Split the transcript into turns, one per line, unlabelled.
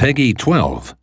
Peggy 12.